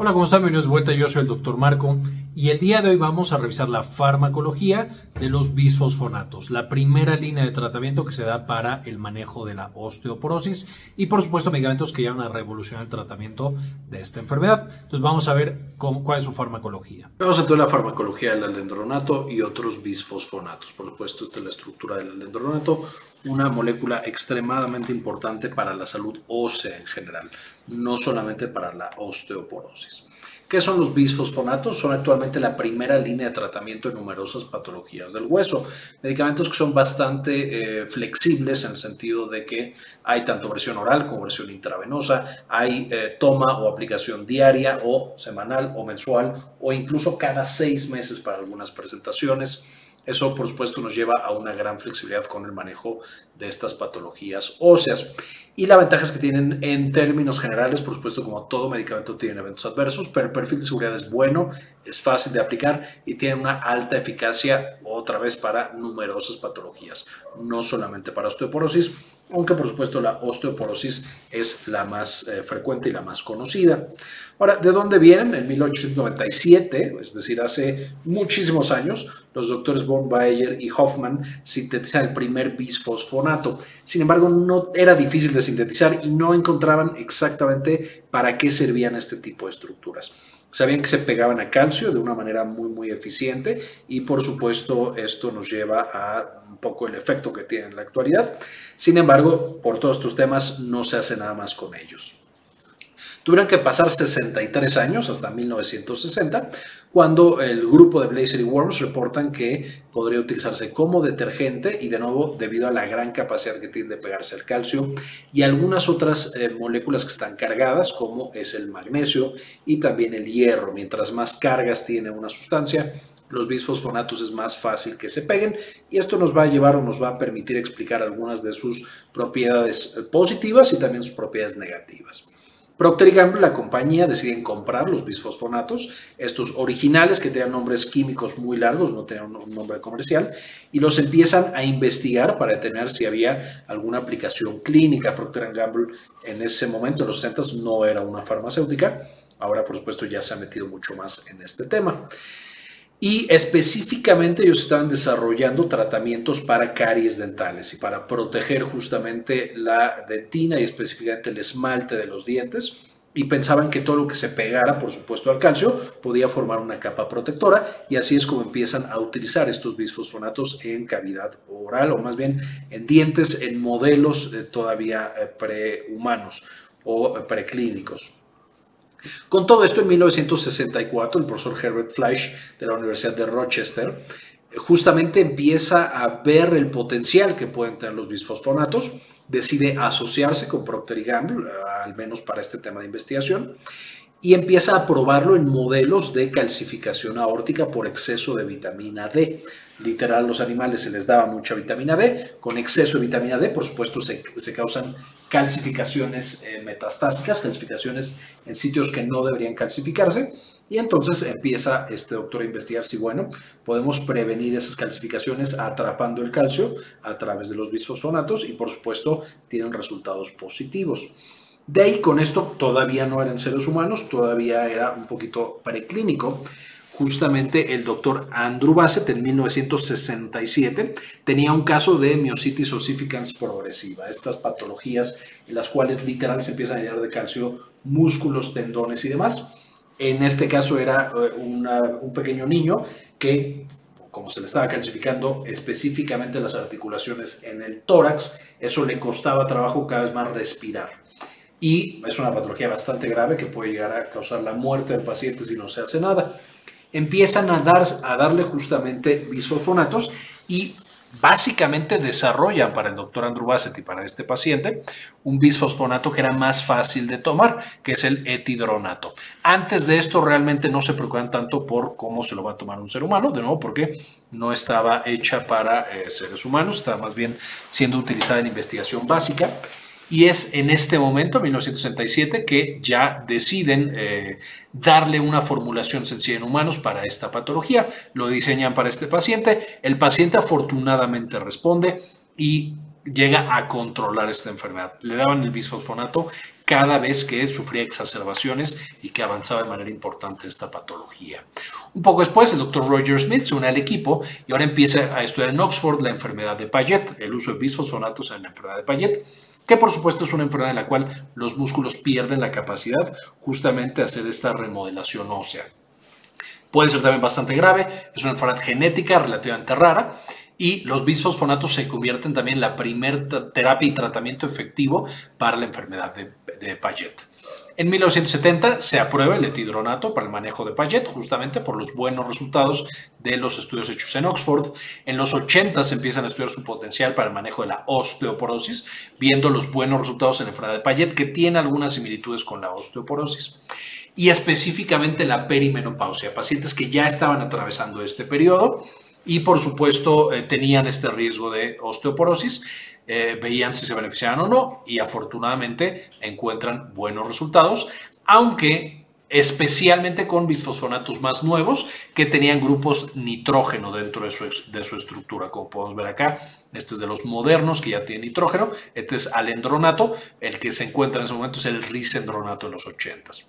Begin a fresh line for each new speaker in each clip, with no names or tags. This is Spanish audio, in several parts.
Hola, ¿cómo están? Bienvenidos de vuelta. Yo soy el doctor Marco y el día de hoy vamos a revisar la farmacología de los bisfosfonatos, la primera línea de tratamiento que se da para el manejo de la osteoporosis y por supuesto medicamentos que llevan a revolucionar el tratamiento de esta enfermedad. Entonces vamos a ver cuál es su farmacología.
A ver la farmacología del alendronato y otros bisfosfonatos. Por supuesto, esta es la estructura del alendronato, una molécula extremadamente importante para la salud ósea en general, no solamente para la osteoporosis. ¿Qué son los bisfosfonatos? Son actualmente la primera línea de tratamiento de numerosas patologías del hueso. Medicamentos que son bastante eh, flexibles en el sentido de que hay tanto versión oral como versión intravenosa, hay eh, toma o aplicación diaria o semanal o mensual o incluso cada seis meses para algunas presentaciones. Eso, por supuesto, nos lleva a una gran flexibilidad con el manejo de estas patologías óseas. Y la ventaja es que tienen, en términos generales, por supuesto, como todo medicamento tiene eventos adversos, pero el perfil de seguridad es bueno, es fácil de aplicar y tiene una alta eficacia, otra vez, para numerosas patologías, no solamente para osteoporosis, aunque por supuesto la osteoporosis es la más eh, frecuente y la más conocida. Ahora, ¿de dónde vienen? En 1897, es decir, hace muchísimos años, los doctores von Bayer y Hoffman sintetizan el primer bisfosfonato. Sin embargo, no era difícil de sintetizar y no encontraban exactamente para qué servían este tipo de estructuras. Sabían que se pegaban a calcio de una manera muy, muy eficiente y por supuesto esto nos lleva a un poco el efecto que tiene en la actualidad. Sin embargo, por todos estos temas no se hace nada más con ellos. Tuvieron que pasar 63 años, hasta 1960, cuando el grupo de Blazer y Worms reportan que podría utilizarse como detergente y de nuevo debido a la gran capacidad que tiene de pegarse al calcio y algunas otras eh, moléculas que están cargadas como es el magnesio y también el hierro. Mientras más cargas tiene una sustancia, los bisfosfonatos es más fácil que se peguen y esto nos va a llevar o nos va a permitir explicar algunas de sus propiedades eh, positivas y también sus propiedades negativas. Procter Gamble, la compañía, deciden comprar los bisfosfonatos, estos originales que tenían nombres químicos muy largos, no tenían un nombre comercial, y los empiezan a investigar para determinar si había alguna aplicación clínica. Procter Gamble en ese momento, en los 60, no era una farmacéutica, ahora por supuesto ya se ha metido mucho más en este tema. Y específicamente ellos estaban desarrollando tratamientos para caries dentales y para proteger justamente la dentina y específicamente el esmalte de los dientes. Y pensaban que todo lo que se pegara, por supuesto, al calcio podía formar una capa protectora y así es como empiezan a utilizar estos bisfosfonatos en cavidad oral o más bien en dientes en modelos todavía eh, prehumanos o eh, preclínicos. Con todo esto, en 1964, el profesor Herbert Fleisch de la Universidad de Rochester justamente empieza a ver el potencial que pueden tener los bisfosfonatos, decide asociarse con Procter Gamble, al menos para este tema de investigación, y empieza a probarlo en modelos de calcificación aórtica por exceso de vitamina D. Literal, los animales se les daba mucha vitamina D, con exceso de vitamina D, por supuesto, se causan calcificaciones eh, metastásicas, calcificaciones en sitios que no deberían calcificarse. Y entonces empieza este doctor a investigar si, bueno, podemos prevenir esas calcificaciones atrapando el calcio a través de los bisfosfonatos y, por supuesto, tienen resultados positivos. De ahí, con esto todavía no eran seres humanos, todavía era un poquito preclínico justamente el doctor Andrew Bassett en 1967 tenía un caso de miositis ossificans progresiva, estas patologías en las cuales literal se empiezan a llenar de calcio músculos, tendones y demás. En este caso era eh, un pequeño niño que, como se le estaba calcificando específicamente las articulaciones en el tórax, eso le costaba trabajo cada vez más respirar. Y es una patología bastante grave que puede llegar a causar la muerte del paciente si no se hace nada empiezan a, dar, a darle justamente bisfosfonatos y básicamente desarrollan para el doctor Andrew Bassett y para este paciente un bisfosfonato que era más fácil de tomar, que es el etidronato. Antes de esto realmente no se preocupan tanto por cómo se lo va a tomar un ser humano, de nuevo porque no estaba hecha para eh, seres humanos, estaba más bien siendo utilizada en investigación básica. Y es en este momento, 1967, que ya deciden eh, darle una formulación sencilla en humanos para esta patología. Lo diseñan para este paciente. El paciente afortunadamente responde y llega a controlar esta enfermedad. Le daban el bisfosfonato cada vez que sufría exacerbaciones y que avanzaba de manera importante esta patología. Un poco después, el doctor Roger Smith se une al equipo y ahora empieza a estudiar en Oxford la enfermedad de Payet, el uso de bisfosfonatos en la enfermedad de Payet, que por supuesto es una enfermedad en la cual los músculos pierden la capacidad justamente de hacer esta remodelación ósea. Puede ser también bastante grave, es una enfermedad genética relativamente rara y los bisfosfonatos se convierten también en la primera terapia y tratamiento efectivo para la enfermedad de, de Payet. En 1970 se aprueba el etidronato para el manejo de Payet, justamente por los buenos resultados de los estudios hechos en Oxford. En los 80 se empiezan a estudiar su potencial para el manejo de la osteoporosis, viendo los buenos resultados en la enfermedad de Payet, que tiene algunas similitudes con la osteoporosis y específicamente la perimenopausia, pacientes que ya estaban atravesando este periodo y por supuesto eh, tenían este riesgo de osteoporosis. Eh, veían si se beneficiaban o no y afortunadamente encuentran buenos resultados, aunque especialmente con bisfosfonatos más nuevos que tenían grupos nitrógeno dentro de su, de su, estructura, como podemos ver acá. Este es de los modernos que ya tiene nitrógeno. Este es alendronato. El que se encuentra en ese momento es el risendronato de los 80s.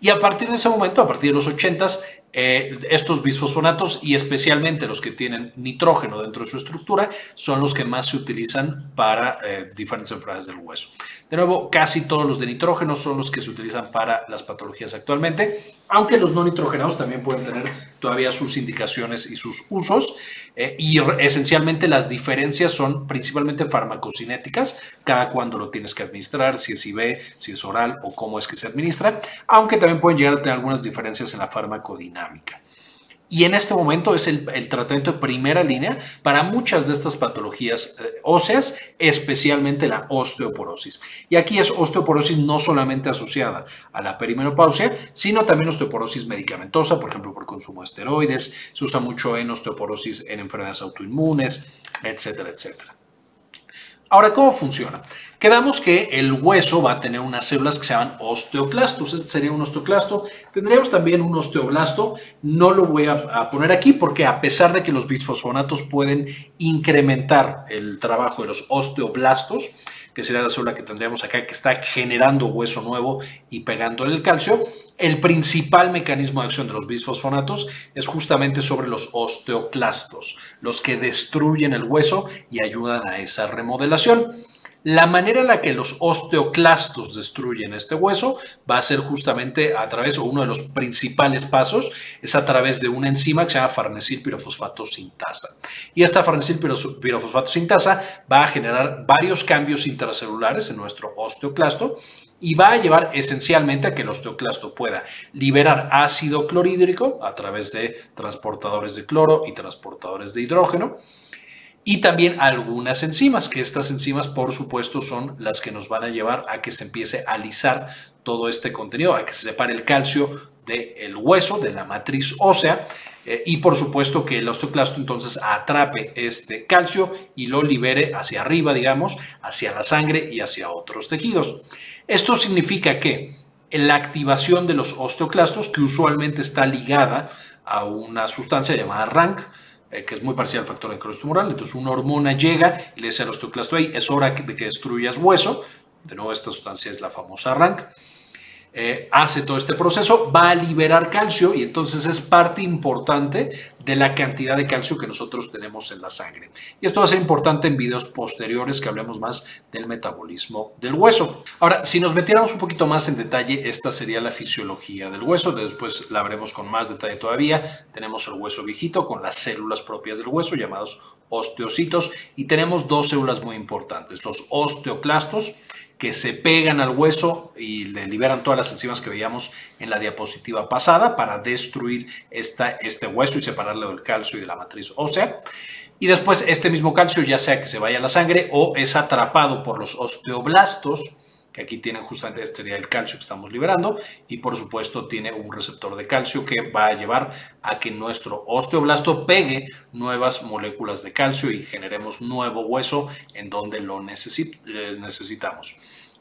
Y a partir de ese momento, a partir de los 80s, eh, estos bisfosfonatos y especialmente los que tienen nitrógeno dentro de su estructura son los que más se utilizan para eh, diferentes enfermedades del hueso. De nuevo, casi todos los de nitrógeno son los que se utilizan para las patologías actualmente, aunque los no nitrogenados también pueden tener todavía sus indicaciones y sus usos. Eh, y esencialmente las diferencias son principalmente farmacocinéticas, cada cuando lo tienes que administrar, si es IV, si es oral o cómo es que se administra, aunque también pueden llegar a tener algunas diferencias en la farmacodinámica. Y en este momento es el, tratamiento de primera línea para muchas de estas patologías eh, óseas, especialmente la osteoporosis. Y aquí es osteoporosis no solamente asociada a la perimenopausia, sino también osteoporosis medicamentosa, por ejemplo, por consumo de esteroides. Se usa mucho en osteoporosis en enfermedades autoinmunes, etcétera, etcétera. Ahora, ¿cómo funciona? Quedamos que el hueso va a tener unas células que se llaman osteoclastos. Este sería un osteoclasto. Tendríamos también un osteoblasto. No lo voy a, poner aquí porque a pesar de que los bisfosfonatos pueden incrementar el trabajo de los osteoblastos, que sería la célula que tendríamos acá, que está generando hueso nuevo y pegándole el calcio. El principal mecanismo de acción de los bisfosfonatos es justamente sobre los osteoclastos, los que destruyen el hueso y ayudan a esa remodelación. La manera en la que los osteoclastos destruyen este hueso va a ser justamente a través, o uno de los principales pasos, es a través de una enzima que se llama farnesil pirofosfato sintasa. Y esta farnesil pirofosfato sintasa va a generar varios cambios intracelulares en nuestro osteoclasto y va a llevar esencialmente a que el osteoclasto pueda liberar ácido clorhídrico a través de transportadores de cloro y transportadores de hidrógeno y también algunas enzimas, que estas enzimas por supuesto son las que nos van a llevar a que se empiece a alisar todo este contenido, a que se separe el calcio del hueso, de la matriz ósea, eh, y por supuesto que el osteoclasto entonces atrape este calcio y lo libere hacia arriba, digamos, hacia la sangre y hacia otros tejidos. Esto significa que la activación de los osteoclastos, que usualmente está ligada a una sustancia llamada RANK, eh, que es muy parcial al factor de necrosis tumoral. Entonces, una hormona llega y le dice al osteoclasto, es hora de que destruyas hueso. De nuevo, esta sustancia es la famosa RANK. Eh, hace todo este proceso, va a liberar calcio y entonces es parte importante de la cantidad de calcio que nosotros tenemos en la sangre. Y esto va a ser importante en videos posteriores que hablemos más del metabolismo del hueso. Ahora, si nos metiéramos un poquito más en detalle, esta sería la fisiología del hueso. Después la veremos con más detalle todavía. Tenemos el hueso viejito con las células propias del hueso llamados osteocitos y tenemos dos células muy importantes, los osteoclastos que se pegan al hueso y le liberan todas las enzimas que veíamos en la diapositiva pasada para destruir esta, este hueso y separarlo del calcio y de la matriz ósea. Y después este mismo calcio ya sea que se vaya a la sangre o es atrapado por los osteoblastos, que aquí tienen justamente este sería el calcio que estamos liberando y por supuesto tiene un receptor de calcio que va a llevar a que nuestro osteoblasto pegue nuevas moléculas de calcio y generemos nuevo hueso en donde lo eh, necesitamos.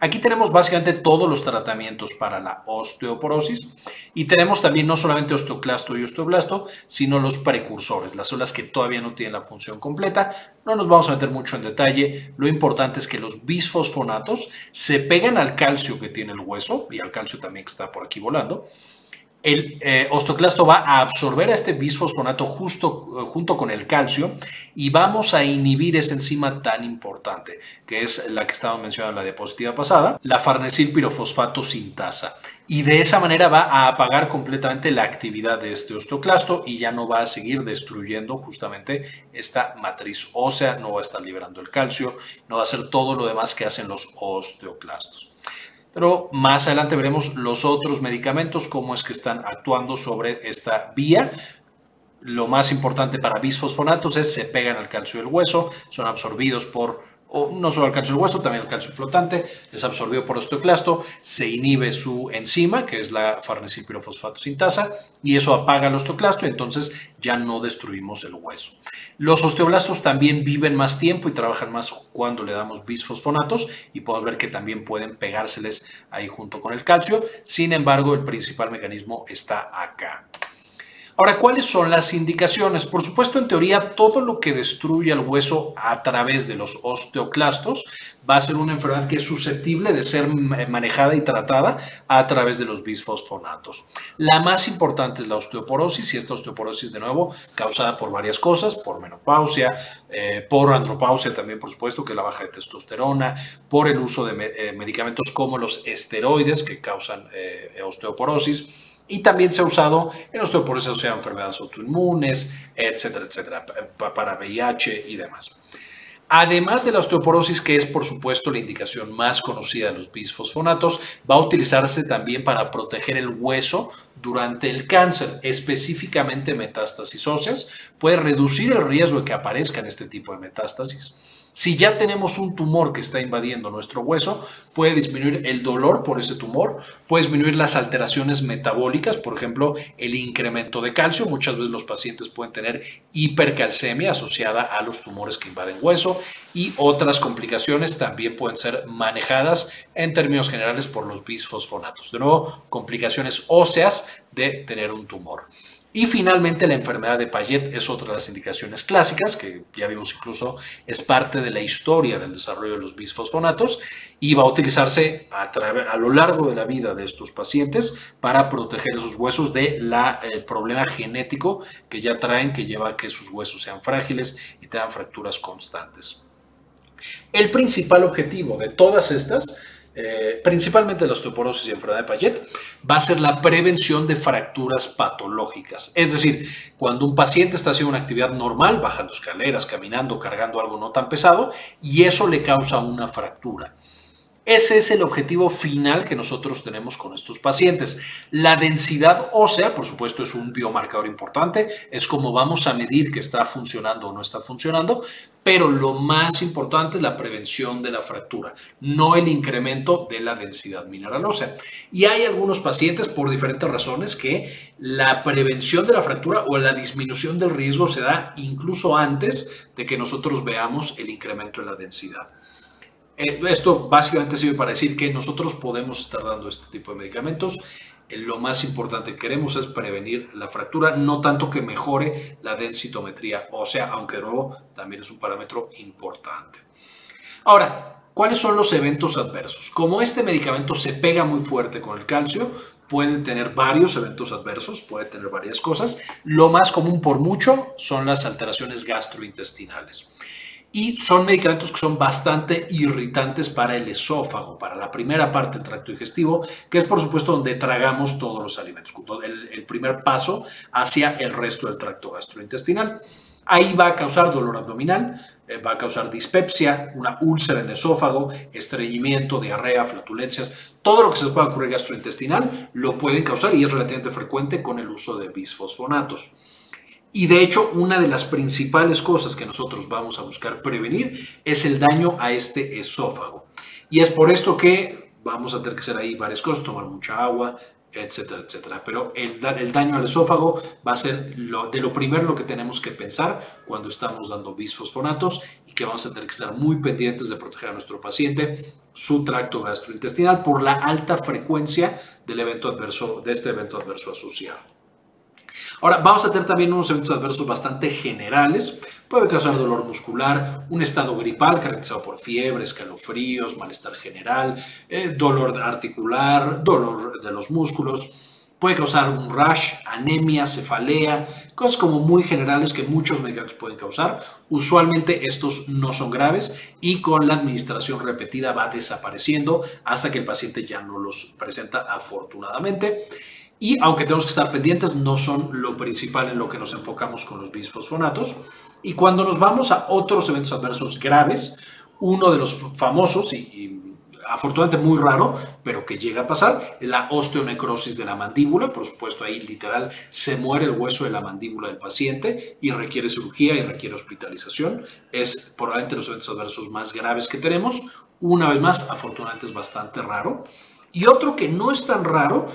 Aquí tenemos básicamente todos los tratamientos para la osteoporosis y tenemos también no solamente osteoclasto y osteoblasto, sino los precursores, las células que todavía no tienen la función completa. No nos vamos a meter mucho en detalle, lo importante es que los bisfosfonatos se pegan al calcio que tiene el hueso y al calcio también que está por aquí volando el eh, osteoclasto va a absorber este bisfosfonato justo, eh, junto con el calcio y vamos a inhibir esa enzima tan importante, que es la que estaba mencionando en la diapositiva pasada, la farnesil pirofosfato sintasa. Y de esa manera va a apagar completamente la actividad de este osteoclasto y ya no va a seguir destruyendo justamente esta matriz ósea, no va a estar liberando el calcio, no va a hacer todo lo demás que hacen los osteoclastos. Pero más adelante veremos los otros medicamentos, cómo es que están actuando sobre esta vía. Lo más importante para bisfosfonatos es se pegan al calcio del hueso, son absorbidos por o no solo el calcio del hueso, también el calcio flotante, es absorbido por osteoclasto, se inhibe su enzima, que es la farnesilpirofosfato sintasa, y eso apaga el osteoclasto y entonces ya no destruimos el hueso. Los osteoblastos también viven más tiempo y trabajan más cuando le damos bisfosfonatos y podemos ver que también pueden pegárseles ahí junto con el calcio. Sin embargo, el principal mecanismo está acá. Ahora, ¿cuáles son las indicaciones? Por supuesto, en teoría, todo lo que destruye el hueso a través de los osteoclastos va a ser una enfermedad que es susceptible de ser manejada y tratada a través de los bisfosfonatos. La más importante es la osteoporosis y esta osteoporosis, de nuevo, causada por varias cosas, por menopausia, eh, por andropausia también, por supuesto, que es la baja de testosterona, por el uso de eh, medicamentos como los esteroides que causan eh, osteoporosis y también se ha usado en osteoporosis, o sea, enfermedades autoinmunes, etcétera, etcétera, para VIH y demás. Además de la osteoporosis, que es por supuesto la indicación más conocida de los bisfosfonatos, va a utilizarse también para proteger el hueso durante el cáncer, específicamente metástasis óseas. Puede reducir el riesgo de que aparezcan este tipo de metástasis. Si ya tenemos un tumor que está invadiendo nuestro hueso, puede disminuir el dolor por ese tumor, puede disminuir las alteraciones metabólicas, por ejemplo, el incremento de calcio. Muchas veces los pacientes pueden tener hipercalcemia asociada a los tumores que invaden hueso y otras complicaciones también pueden ser manejadas en términos generales por los bisfosfonatos. De nuevo, complicaciones óseas de tener un tumor. Y finalmente la enfermedad de Payet es otra de las indicaciones clásicas, que ya vimos incluso es parte de la historia del desarrollo de los bisfosfonatos y va a utilizarse a, a lo largo de la vida de estos pacientes para proteger esos huesos del eh, problema genético que ya traen, que lleva a que sus huesos sean frágiles y tengan fracturas constantes. El principal objetivo de todas estas eh, principalmente la osteoporosis y enfermedad de Payet, va a ser la prevención de fracturas patológicas. Es decir, cuando un paciente está haciendo una actividad normal, bajando escaleras, caminando, cargando algo no tan pesado, y eso le causa una fractura. Ese es el objetivo final que nosotros tenemos con estos pacientes. La densidad ósea, por supuesto, es un biomarcador importante, es como vamos a medir que está funcionando o no está funcionando, pero lo más importante es la prevención de la fractura, no el incremento de la densidad mineral ósea. Y hay algunos pacientes, por diferentes razones, que la prevención de la fractura o la disminución del riesgo se da incluso antes de que nosotros veamos el incremento en la densidad. Eh, esto básicamente sirve para decir que nosotros podemos estar dando este tipo de medicamentos. Eh, lo más importante que queremos es prevenir la fractura, no tanto que mejore la densitometría ósea, aunque de nuevo también es un parámetro importante. Ahora, ¿cuáles son los eventos adversos? Como este medicamento se pega muy fuerte con el calcio, puede tener varios eventos adversos, puede tener varias cosas. Lo más común por mucho son las alteraciones gastrointestinales y son medicamentos que son bastante irritantes para el esófago, para la primera parte del tracto digestivo, que es por supuesto donde tragamos todos los alimentos, el, primer paso hacia el resto del tracto gastrointestinal. Ahí va a causar dolor abdominal, eh, va a causar dispepsia, una úlcera en el esófago, estreñimiento, diarrea, flatulencias, todo lo que se pueda ocurrir gastrointestinal lo pueden causar y es relativamente frecuente con el uso de bisfosfonatos. Y de hecho, una de las principales cosas que nosotros vamos a buscar prevenir es el daño a este esófago. Y es por esto que vamos a tener que hacer ahí varias cosas, tomar mucha agua, etcétera, etcétera. Pero el, el daño al esófago va a ser lo, de lo primero lo que tenemos que pensar cuando estamos dando bisfosfonatos y que vamos a tener que estar muy pendientes de proteger a nuestro paciente, su tracto gastrointestinal, por la alta frecuencia del evento adverso, de este evento adverso asociado. Ahora, vamos a tener también unos eventos adversos bastante generales. Puede causar dolor muscular, un estado gripal caracterizado por fiebre, escalofríos, malestar general, eh, dolor articular, dolor de los músculos. Puede causar un rash, anemia, cefalea, cosas como muy generales que muchos medicamentos pueden causar. Usualmente estos no son graves y con la administración repetida va desapareciendo hasta que el paciente ya no los presenta afortunadamente. Y aunque tenemos que estar pendientes, no son lo principal en lo que nos enfocamos con los bisfosfonatos. Y cuando nos vamos a otros eventos adversos graves, uno de los famosos y, afortunadamente muy raro, pero que llega a pasar, es la osteonecrosis de la mandíbula. Por supuesto, ahí literal se muere el hueso de la mandíbula del paciente y requiere cirugía y requiere hospitalización. Es probablemente los eventos adversos más graves que tenemos. Una vez más, afortunadamente es bastante raro. Y otro que no es tan raro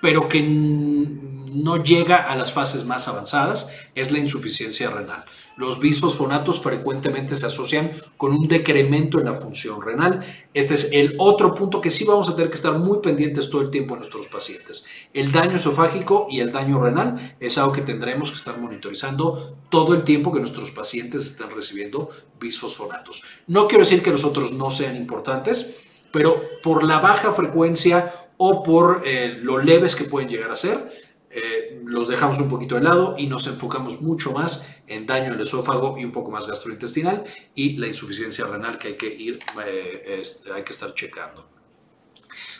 pero que no llega a las fases más avanzadas, es la insuficiencia renal. Los bisfosfonatos frecuentemente se asocian con un decremento en la función renal. Este es el otro punto que sí vamos a tener que estar muy pendientes todo el tiempo en nuestros pacientes. El daño esofágico y el daño renal es algo que tendremos que estar monitorizando todo el tiempo que nuestros pacientes estén recibiendo bisfosfonatos. No quiero decir que los otros no sean importantes, pero por la baja frecuencia o por eh, lo leves que pueden llegar a ser, eh, los dejamos un poquito de lado y nos enfocamos mucho más en daño al esófago y un poco más gastrointestinal y la insuficiencia renal que hay que ir, eh, hay que estar checando.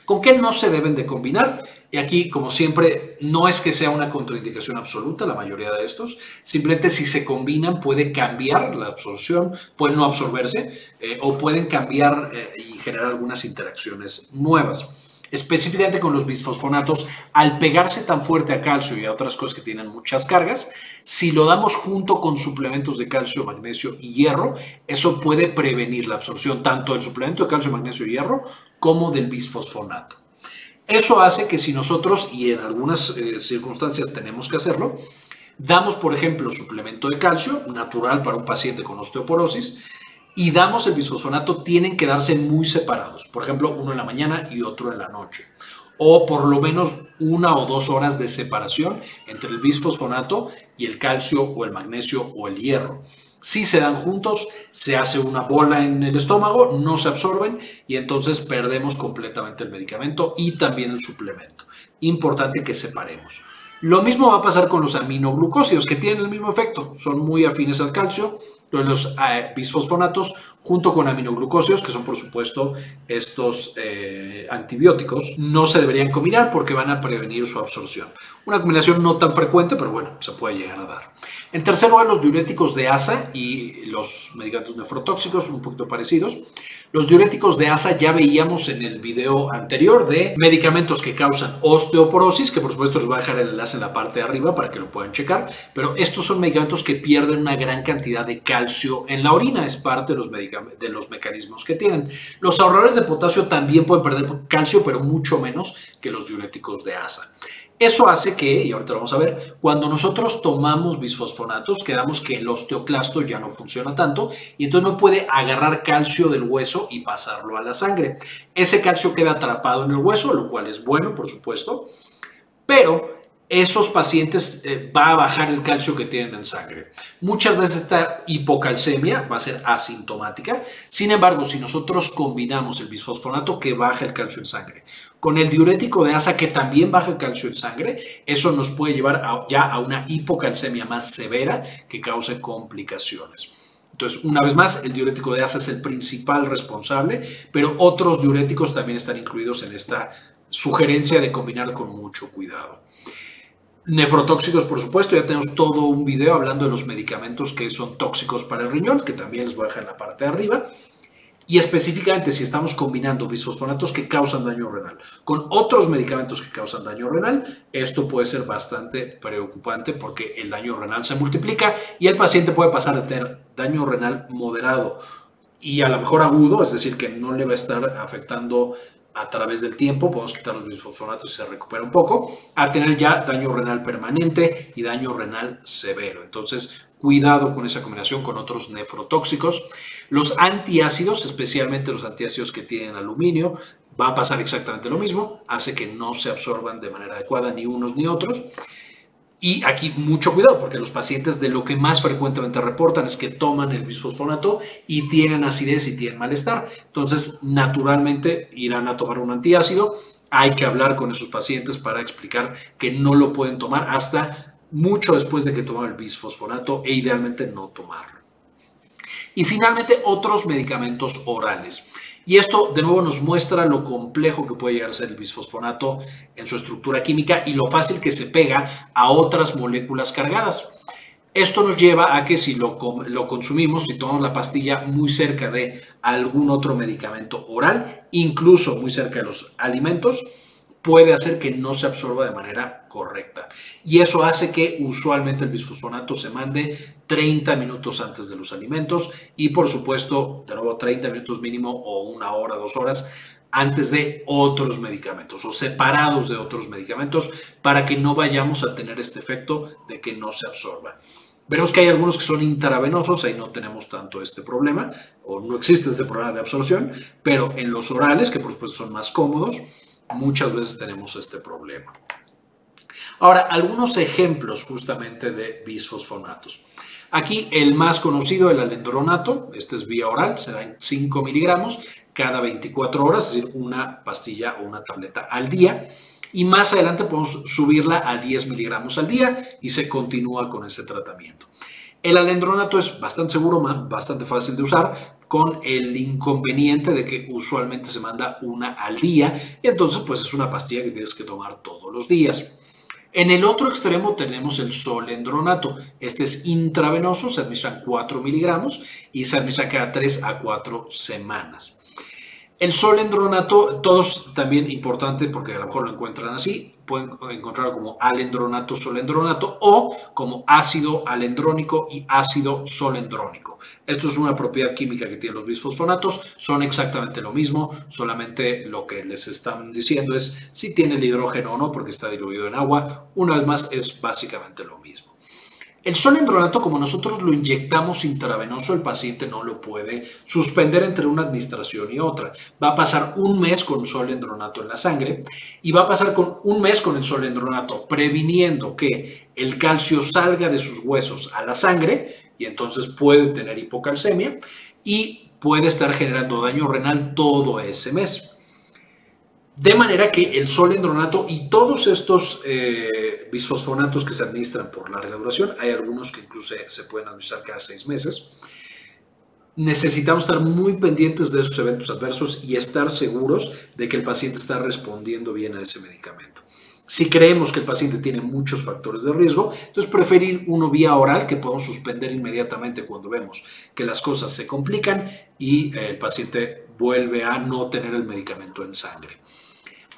¿Con qué no se deben de combinar? Y aquí, como siempre, no es que sea una contraindicación absoluta la mayoría de estos, simplemente si se combinan puede cambiar la absorción, pueden no absorberse o pueden cambiar y generar algunas interacciones nuevas específicamente con los bisfosfonatos, al pegarse tan fuerte a calcio y a otras cosas que tienen muchas cargas, si lo damos junto con suplementos de calcio, magnesio y hierro, eso puede prevenir la absorción tanto del suplemento de calcio, magnesio y hierro como del bisfosfonato. Eso hace que si nosotros, y en algunas eh, circunstancias tenemos que hacerlo, damos, por ejemplo, suplemento de calcio natural para un paciente con osteoporosis, y damos el bisfosfonato tienen que darse muy separados. Por ejemplo, uno en la mañana y otro en la noche. O por lo menos una o dos horas de separación entre el bisfosfonato y el calcio o el magnesio o el hierro. Si se dan juntos, se hace una bola en el estómago, no se absorben y entonces perdemos completamente el medicamento y también el suplemento. Importante que separemos. Lo mismo va a pasar con los aminoglucósidos, que tienen el mismo efecto, son muy afines al calcio, los eh, bisfosfonatos junto con aminoglucósidos, que son por supuesto estos eh, antibióticos, no se deberían combinar porque van a prevenir su absorción. Una combinación no tan frecuente, pero bueno, se puede llegar a dar. En tercer lugar, los diuréticos de asa y los medicamentos nefrotóxicos, un poquito parecidos. Los diuréticos de asa ya veíamos en el video anterior de medicamentos que causan osteoporosis, que por supuesto les voy a dejar el enlace en la parte de arriba para que lo puedan checar, pero estos son medicamentos que pierden una gran cantidad de calcio en la orina, es parte de los, de los mecanismos que tienen. Los ahorradores de potasio también pueden perder calcio, pero mucho menos que los diuréticos de asa. Eso hace que, y ahorita lo vamos a ver, cuando nosotros tomamos bisfosfonatos, quedamos que el osteoclasto ya no funciona tanto y entonces no puede agarrar calcio del hueso y pasarlo a la sangre. Ese calcio queda atrapado en el hueso, lo cual es bueno, por supuesto, pero esos pacientes eh, va a bajar el calcio que tienen en sangre. Muchas veces esta hipocalcemia va a ser asintomática. Sin embargo, si nosotros combinamos el bisfosfonato que baja el calcio en sangre con el diurético de asa que también baja el calcio en sangre, eso nos puede llevar ya a una hipocalcemia más severa que cause complicaciones. Entonces, una vez más, el diurético de asa es el principal responsable, pero otros diuréticos también están incluidos en esta sugerencia de combinar con mucho cuidado. Nefrotóxicos, por supuesto, ya tenemos todo un video hablando de los medicamentos que son tóxicos para el riñón, que también les voy a dejar en la parte de arriba. Y específicamente si estamos combinando bisfosfonatos que causan daño renal con otros medicamentos que causan daño renal, esto puede ser bastante preocupante porque el daño renal se multiplica y el paciente puede pasar de tener daño renal moderado y a lo mejor agudo, es decir, que no le va a estar afectando a través del tiempo, podemos quitar los bisfosfonatos y se recupera un poco, a tener ya daño renal permanente y daño renal severo. Entonces, cuidado con esa combinación con otros nefrotóxicos. Los antiácidos, especialmente los antiácidos que tienen aluminio, va a pasar exactamente lo mismo, hace que no se absorban de manera adecuada ni unos ni otros. Y aquí mucho cuidado, porque los pacientes de lo que más frecuentemente reportan es que toman el bisfosfonato y tienen acidez y tienen malestar. Entonces, naturalmente irán a tomar un antiácido. Hay que hablar con esos pacientes para explicar que no lo pueden tomar hasta mucho después de que toman el bisfosfonato e idealmente no tomarlo. Y finalmente, otros medicamentos orales. Y esto de nuevo nos muestra lo complejo que puede llegar a ser el bisfosfonato en su estructura química y lo fácil que se pega a otras moléculas cargadas. Esto nos lleva a que si lo, lo consumimos, si tomamos la pastilla muy cerca de algún otro medicamento oral, incluso muy cerca de los alimentos, puede hacer que no se absorba de manera correcta. Y eso hace que usualmente el bisfosfonato se mande 30 minutos antes de los alimentos y por supuesto, de nuevo 30 minutos mínimo o una hora, dos horas antes de otros medicamentos o separados de otros medicamentos para que no vayamos a tener este efecto de que no se absorba. Veremos que hay algunos que son intravenosos, ahí no tenemos tanto este problema o no existe este problema de absorción, pero en los orales, que por supuesto son más cómodos, muchas veces tenemos este problema. Ahora, algunos ejemplos justamente de bisfosfonatos. Aquí el más conocido, el alendronato, este es vía oral, se da en 5 miligramos cada 24 horas, es decir, una pastilla o una tableta al día. Y más adelante podemos subirla a 10 miligramos al día y se continúa con ese tratamiento. El alendronato es bastante seguro, bastante fácil de usar, con el inconveniente de que usualmente se manda una al día y entonces pues es una pastilla que tienes que tomar todos los días. En el otro extremo tenemos el solendronato. Este es intravenoso, se administra 4 miligramos y se administra cada 3 a 4 semanas. El solendronato, todos también importante porque a lo mejor lo encuentran así, pueden encontrarlo como alendronato, solendronato o como ácido alendrónico y ácido solendrónico. Esto es una propiedad química que tienen los bisfosfonatos, son exactamente lo mismo, solamente lo que les están diciendo es si tiene el hidrógeno o no porque está diluido en agua. Una vez más es básicamente lo mismo. El solendronato, como nosotros lo inyectamos intravenoso, el paciente no lo puede suspender entre una administración y otra. Va a pasar un mes con solendronato en la sangre y va a pasar con un mes con el solendronato, previniendo que el calcio salga de sus huesos a la sangre y entonces puede tener hipocalcemia y puede estar generando daño renal todo ese mes. De manera que el solendronato y todos estos eh, bisfosfonatos que se administran por larga duración, hay algunos que incluso se pueden administrar cada seis meses, necesitamos estar muy pendientes de esos eventos adversos y estar seguros de que el paciente está respondiendo bien a ese medicamento. Si creemos que el paciente tiene muchos factores de riesgo, entonces preferir uno vía oral que podemos suspender inmediatamente cuando vemos que las cosas se complican y eh, el paciente vuelve a no tener el medicamento en sangre.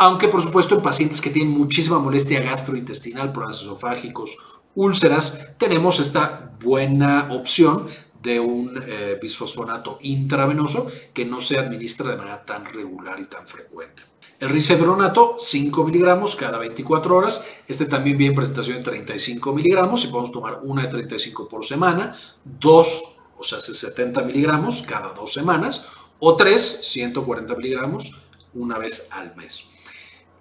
Aunque, por supuesto, en pacientes que tienen muchísima molestia gastrointestinal, problemas esofágicos, úlceras, tenemos esta buena opción de un eh, bisfosfonato intravenoso que no se administra de manera tan regular y tan frecuente. El risedronato, 5 miligramos cada 24 horas. Este también viene en presentación de 35 miligramos y podemos tomar una de 35 por semana, dos, o sea, 70 miligramos cada dos semanas, o tres, 140 miligramos una vez al mes.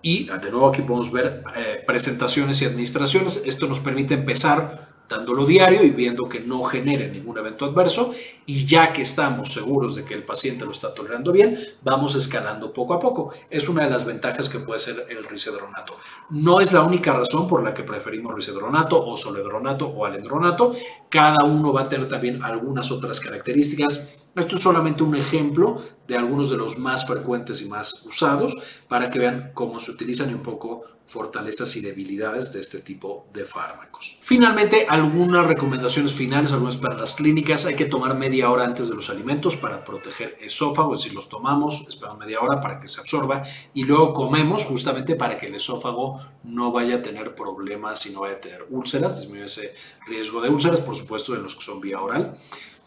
Y de nuevo aquí podemos ver eh, presentaciones y administraciones. Esto nos permite empezar dándolo diario y viendo que no genere ningún evento adverso. Y ya que estamos seguros de que el paciente lo está tolerando bien, vamos escalando poco a poco. Es una de las ventajas que puede ser el risedronato. No es la única razón por la que preferimos risedronato o soledronato o alendronato. Cada uno va a tener también algunas otras características esto es solamente un ejemplo de algunos de los más frecuentes y más usados para que vean cómo se utilizan y un poco fortalezas y debilidades de este tipo de fármacos. Finalmente, algunas recomendaciones finales, algunas para las clínicas. Hay que tomar media hora antes de los alimentos para proteger esófago, es decir, los tomamos, esperamos media hora para que se absorba y luego comemos justamente para que el esófago no vaya a tener problemas y no vaya a tener úlceras, disminuye ese riesgo de úlceras, por supuesto, en los que son vía oral.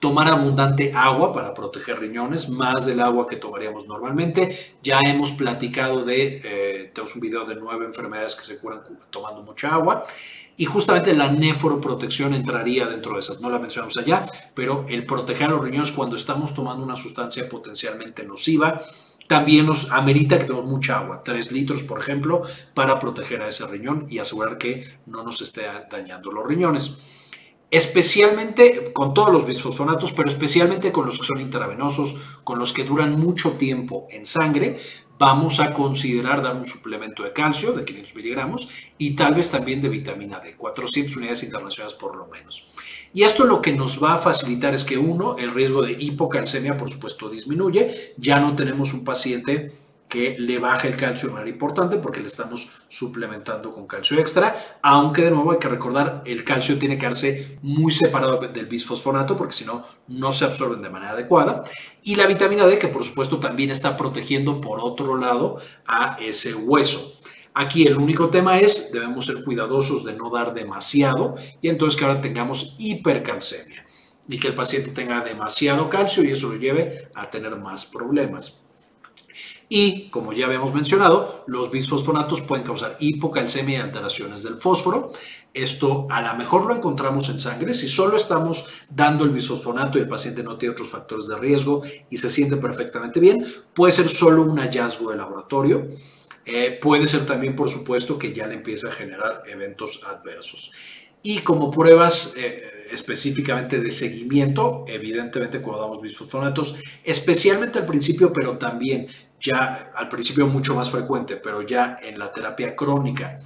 Tomar abundante agua para proteger riñones, más del agua que tomaríamos normalmente. Ya hemos platicado de, eh, tenemos un video de nueve enfermedades que se curan tomando mucha agua. Y justamente la nefroprotección entraría dentro de esas. No la mencionamos allá, pero el proteger a los riñones cuando estamos tomando una sustancia potencialmente nociva también nos amerita que tomemos mucha agua, 3 litros por ejemplo, para proteger a ese riñón y asegurar que no nos esté dañando los riñones especialmente con todos los bisfosfonatos, pero especialmente con los que son intravenosos, con los que duran mucho tiempo en sangre, vamos a considerar dar un suplemento de calcio de 500 miligramos y tal vez también de vitamina D, 400 unidades internacionales por lo menos. Y esto lo que nos va a facilitar es que uno, el riesgo de hipocalcemia por supuesto disminuye, ya no tenemos un paciente que le baja el calcio de manera importante porque le estamos suplementando con calcio extra, aunque de nuevo hay que recordar, el calcio tiene que darse muy separado del bisfosfonato porque si no, no se absorben de manera adecuada. Y la vitamina D que por supuesto también está protegiendo por otro lado a ese hueso. Aquí el único tema es, debemos ser cuidadosos de no dar demasiado y entonces que ahora tengamos hipercalcemia y que el paciente tenga demasiado calcio y eso lo lleve a tener más problemas. Y, como ya habíamos mencionado, los bisfosfonatos pueden causar hipocalcemia y alteraciones del fósforo. Esto a lo mejor lo encontramos en sangre. Si solo estamos dando el bisfosfonato y el paciente no tiene otros factores de riesgo y se siente perfectamente bien, puede ser solo un hallazgo de laboratorio. Eh, puede ser también, por supuesto, que ya le empiece a generar eventos adversos. Y como pruebas eh, específicamente de seguimiento, evidentemente cuando damos bisfosfonatos, especialmente al principio, pero también ya al principio mucho más frecuente, pero ya en la terapia crónica,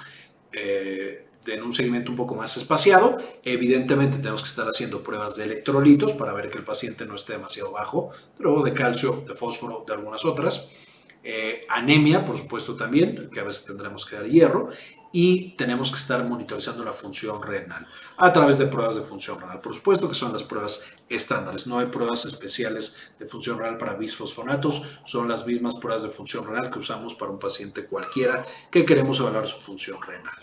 eh, en un seguimiento un poco más espaciado, evidentemente tenemos que estar haciendo pruebas de electrolitos para ver que el paciente no esté demasiado bajo, luego de calcio, de fósforo, de algunas otras. Eh, anemia, por supuesto, también, que a veces tendremos que dar hierro, y tenemos que estar monitorizando la función renal a través de pruebas de función renal. Por supuesto que son las pruebas estándares, no hay pruebas especiales de función renal para bisfosfonatos, son las mismas pruebas de función renal que usamos para un paciente cualquiera que queremos evaluar su función renal.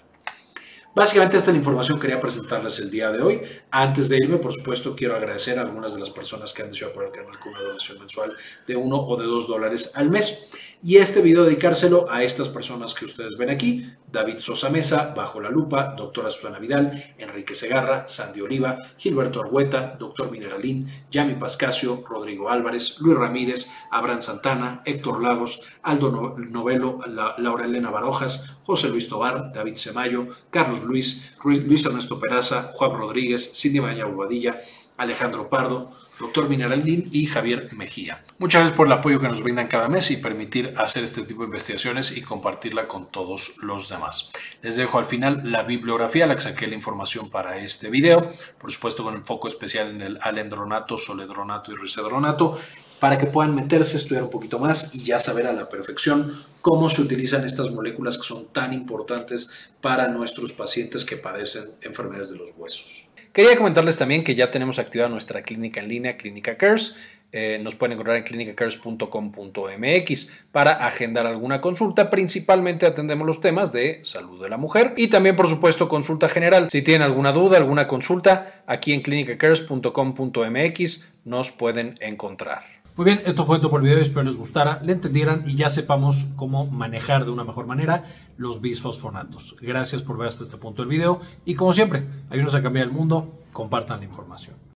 Básicamente esta es la información que quería presentarles el día de hoy. Antes de irme, por supuesto, quiero agradecer a algunas de las personas que han decidido apoyar el canal con una donación mensual de uno o de dos dólares al mes. Y este video dedicárselo a estas personas que ustedes ven aquí, David Sosa Mesa, Bajo la Lupa, doctora Susana Vidal, Enrique Segarra, Sandy Oliva, Gilberto Argueta, doctor Mineralín, Yami Pascasio, Rodrigo Álvarez, Luis Ramírez, Abraham Santana, Héctor Lagos, Aldo Novelo, Laura Elena Barojas, José Luis Tobar, David Semayo, Carlos Luis, Luis Ernesto Peraza, Juan Rodríguez, Cindy Maya Bobadilla, Alejandro Pardo, doctor Mineraldín y Javier Mejía. Muchas gracias por el apoyo que nos brindan cada mes y permitir hacer este tipo de investigaciones y compartirla con todos los demás. Les dejo al final la bibliografía, la que saqué la información para este video, por supuesto con el foco especial en el alendronato, soledronato y risedronato, para que puedan meterse, estudiar un poquito más y ya saber a la perfección cómo se utilizan estas moléculas que son tan importantes para nuestros pacientes que padecen enfermedades de los huesos. Quería comentarles también que ya tenemos activada nuestra clínica en línea, Clínica Cares. Eh, nos pueden encontrar en clinicacares.com.mx para agendar alguna consulta. Principalmente atendemos los temas de salud de la mujer y también, por supuesto, consulta general. Si tienen alguna duda, alguna consulta, aquí en clinicacares.com.mx nos pueden encontrar. Muy bien, esto fue todo por el video, espero les gustara, le entendieran y ya sepamos cómo manejar de una mejor manera los bisfosfonatos. Gracias por ver hasta este punto del video y como siempre, ayúdenos a cambiar el mundo, compartan la información.